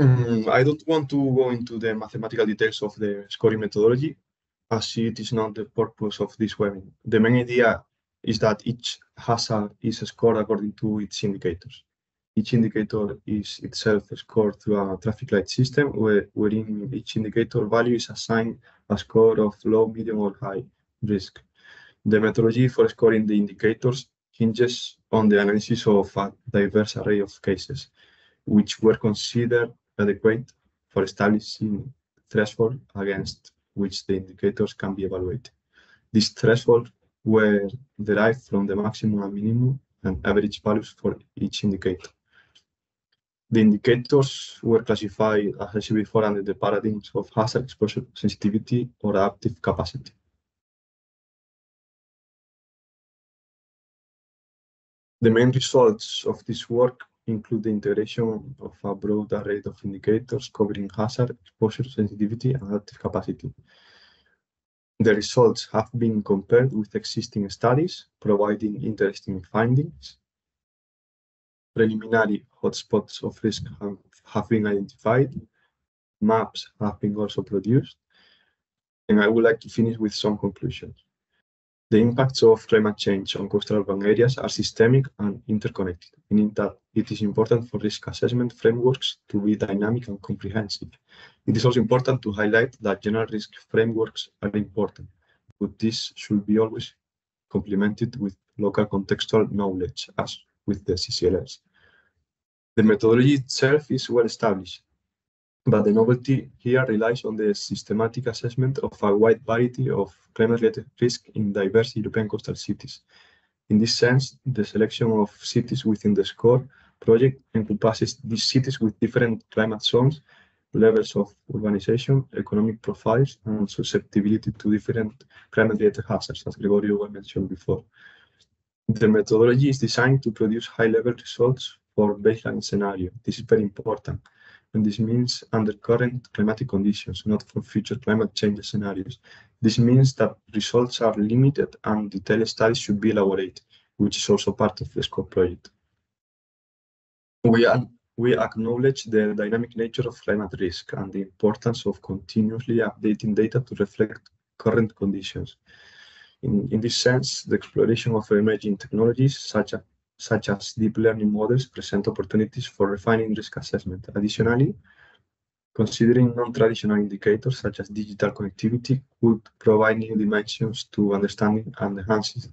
Mm, I don't want to go into the mathematical details of the scoring methodology, as it is not the purpose of this webinar. The main idea is that each hazard is scored according to its indicators. Each indicator is itself scored through a traffic light system where, wherein each indicator value is assigned a score of low, medium, or high risk. The methodology for scoring the indicators hinges on the analysis of a diverse array of cases, which were considered adequate for establishing threshold against which the indicators can be evaluated. These thresholds were derived from the maximum and minimum and average values for each indicator. The indicators were classified, as I said before, under the paradigms of hazard exposure sensitivity or adaptive capacity. The main results of this work include the integration of a broad array of indicators covering hazard, exposure, sensitivity, and adaptive capacity. The results have been compared with existing studies, providing interesting findings. Preliminary hotspots of risk have, have been identified. Maps have been also produced. And I would like to finish with some conclusions. The impacts of climate change on coastal urban areas are systemic and interconnected, meaning that it is important for risk assessment frameworks to be dynamic and comprehensive. It is also important to highlight that general risk frameworks are important, but this should be always complemented with local contextual knowledge, as with the CCLLs. The methodology itself is well established, but the novelty here relies on the systematic assessment of a wide variety of climate-related risk in diverse European coastal cities. In this sense, the selection of cities within the SCORE project encompasses these cities with different climate zones, levels of urbanization, economic profiles, and susceptibility to different climate-related hazards, as Gregorio mentioned before. The methodology is designed to produce high-level results for baseline scenario. This is very important and this means under current climatic conditions, not for future climate change scenarios. This means that results are limited and detailed studies should be elaborated, which is also part of the SCORE project. We, are, we acknowledge the dynamic nature of climate risk and the importance of continuously updating data to reflect current conditions. In, in this sense, the exploration of emerging technologies such as such as deep learning models present opportunities for refining risk assessment. Additionally, considering non-traditional indicators such as digital connectivity could provide new dimensions to understanding and enhancing,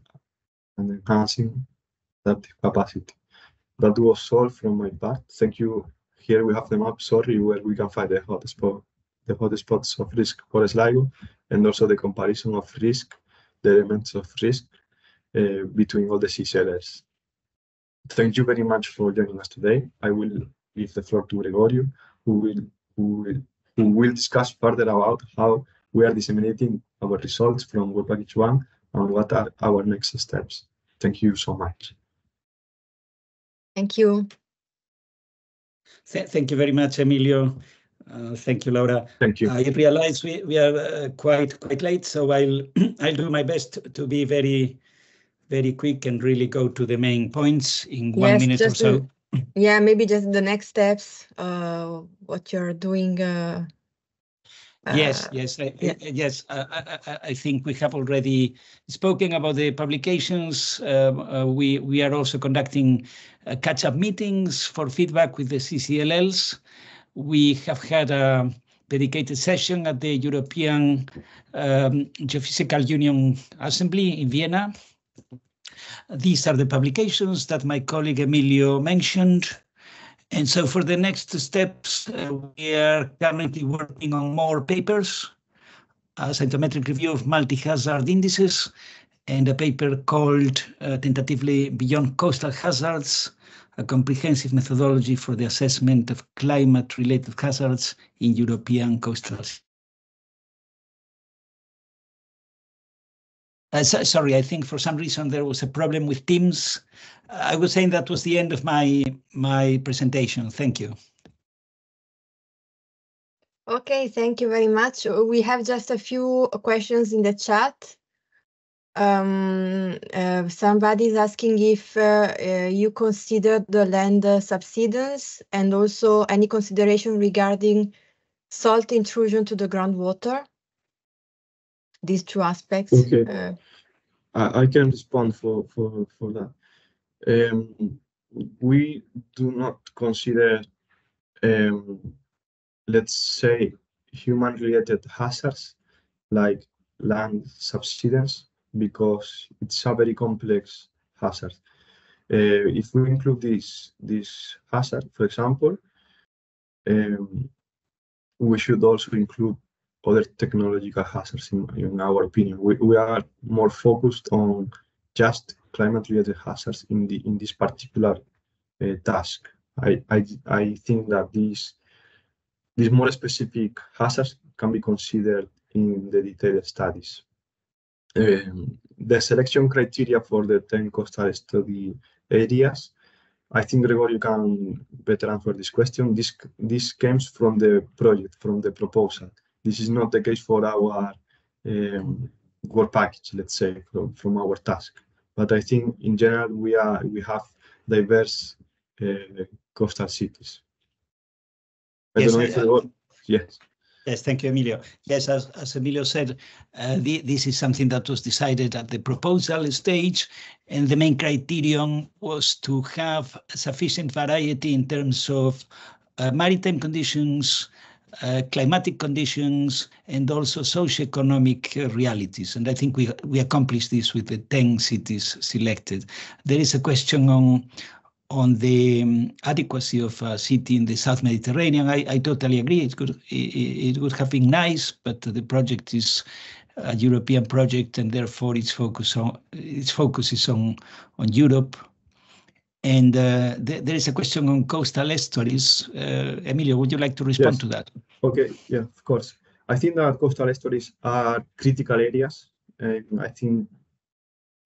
and enhancing adaptive capacity. That was all from my part. Thank you. Here we have the map, sorry, where we can find the hotspot, the hotspots of risk for Sligo, and also the comparison of risk, the elements of risk uh, between all the CCLLs. Thank you very much for joining us today. I will give the floor to Gregorio, who will, who will, who will discuss further about how we are disseminating our results from Work Package 1 and what are our next steps. Thank you so much. Thank you. Th thank you very much, Emilio. Uh, thank you, Laura. Thank you. I realize we, we are uh, quite quite late, so I'll I'll do my best to be very very quick and really go to the main points in one Yes, minute or so. Yeah, maybe just the next steps, uh, what you're doing. Uh, Yes, uh, yes, I- yeah. Yes. I, I, I- I think we have already spoken about the publications. Um, uh, we we are also conducting uh, catch-up meetings for feedback with the CCLLs. We have had a dedicated session at the European um, Geophysical Union Assembly in Vienna. These are the publications that my colleague Emilio mentioned. And so for the next steps, uh, we are currently working on more papers, a scientometric review of multi-hazard indices, and a paper called uh, tentatively Beyond Coastal Hazards, a comprehensive methodology for the assessment of climate-related hazards in European coastal. Uh, so- sorry, I think for some reason there was a problem with Teams. I was saying that was the end of my my presentation. Thank you. Okay, thank you very much. Uh, We have just a few questions in the chat. Um, uh, somebody is asking if uh, uh, you considered the land uh, subsidence and also any consideration regarding salt intrusion to the groundwater. These two aspects. Okay. uh, I, I can respond for, for, for that. Um, we do not consider, um, let's say, human-related hazards like land subsidence because it's a very complex hazard. Uh, if we include this this hazard, for example, um, we should also include other technological hazards in, in our opinion. We, we are more focused on just climate-related hazards in the in this particular uh, task. I, I I think that these these more specific hazards can be considered in the detailed studies. Um, the selection criteria for the 10 coastal study areas, I think Gregorio you can better answer this question. This, this comes from the project, from the proposal. This is not the case for our um, work package, let's say, from, from our task. But I think in general, we are we have diverse uh, coastal cities. I Yes, don't know I- if yes. Yes, thank you, Emilio. Yes, as, as Emilio said, uh, the, this is something that was decided at the proposal stage, and the main criterion was to have sufficient variety in terms of uh, maritime conditions, uh, climatic conditions, and also socioeconomic realities. And I think we we accomplished this with the 10 cities selected. There is a question on on the um, adequacy of a city in the South Mediterranean. I, I totally agree. It could it, it would have been nice, but the project is a European project, and therefore its focus on its focus is on on Europe. And uh, th there is a question on coastal estuaries. Uh, Emilio, would you like to respond Yes. to that? Okay, yeah, of course. I think that coastal estuaries are critical areas, and I think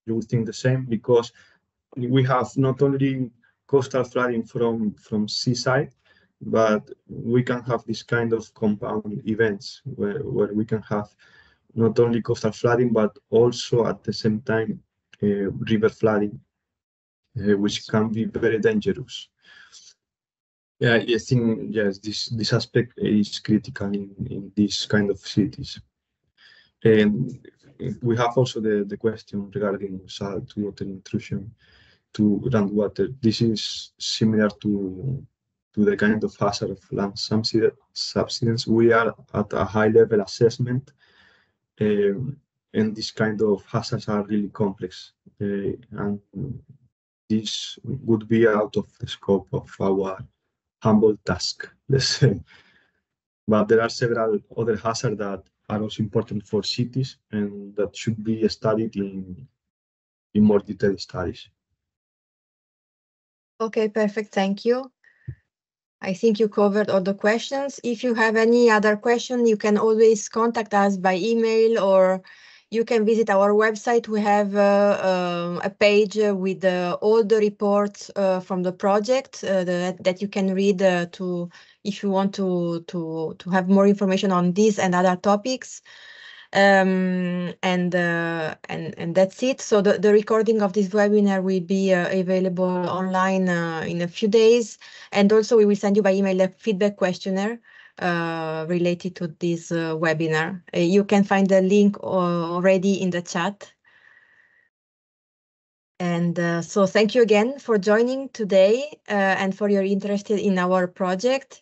you would think the same because we have not only coastal flooding from from seaside, but we can have this kind of compound events where, where we can have not only coastal flooding but also at the same time uh, river flooding, uh, which can be very dangerous. Yeah, I think yes, this this aspect is critical in, in these kind of cities. And we have also the, the question regarding salt water intrusion to groundwater. This is similar to to the kind of hazard of land subsidence. We are at a high level assessment, um, and this kind of hazards are really complex, uh, and this would be out of the scope of our humble task, let's say. But there are several other hazards that are also important for cities and that should be studied in in more detailed studies. Okay, perfect. Thank you. I think you covered all the questions. If you have any other question, you can always contact us by email or you can visit our website. We have uh, uh, a page uh, with uh, all the reports uh, from the project uh, that, you can read to if you want to to to have more information on this and other topics. Um, and uh, and and that's it. So the, the recording of this webinar will be uh, available online uh, in a few days, and also we will send you by email a feedback questionnaire related to this uh, webinar. Uh, you can find the link uh, already in the chat. And uh, so thank you again for joining today uh, and for your interest in our project.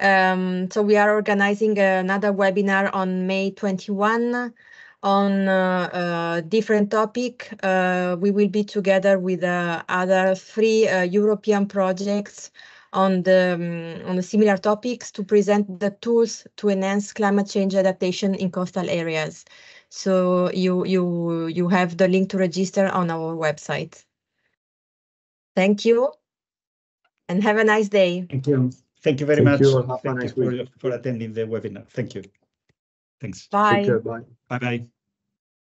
Um, so we are organizing another webinar on May 21 on uh, a different topic. Uh, we will be together with uh, other three uh, European projects on the um, on the similar topics to present the tools to enhance climate change adaptation in coastal areas. So you you you have the link to register on our website. Thank you, and have a nice day. Thank you. Thank you very Thank much. you. Have a nice you week. for, for attending the webinar. Thank you. Thanks. Bye. Take care. Bye. Bye bye.